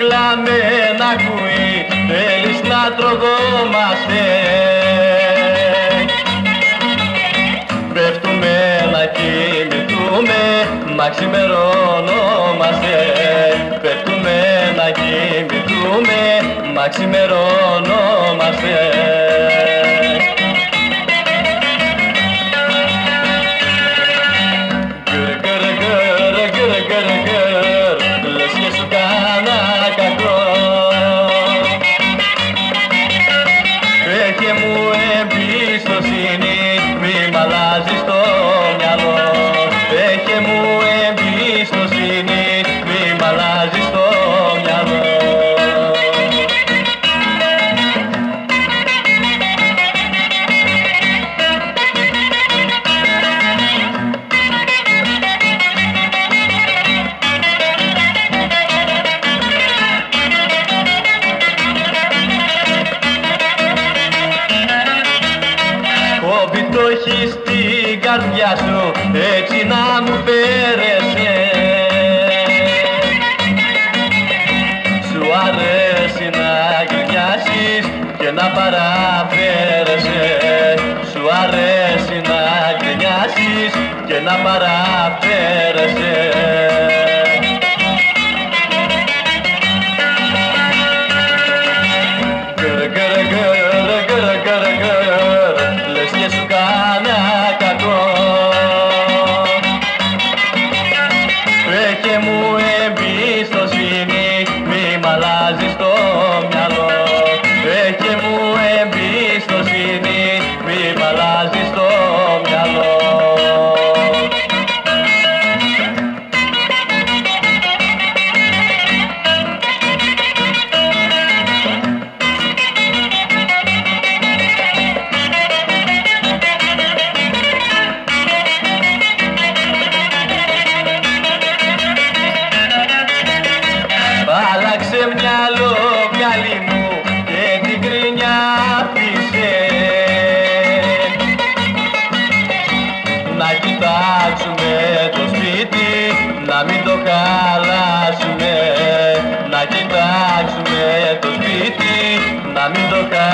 κλαμμένα ακούει θέλεις να τρογόμαστε. Πέφτουμε να κοιμηθούμε μα ξημερώνομαστε. Πέφτουμε να κοιμηθούμε μα ξημερώνομαστε. Στην καρδιά σου έτσι να μου φέρεσαι Σου αρέσει να γκρινιάσεις και να παραφέρεσαι Σου αρέσει να γκρινιάσεις και να παραφέρεσαι μου κοιτάξουμε το σπίτι, να μην το χαλάσουμε. Να κοιτάξουμε το σπίτι, να μην το χαλάσουμε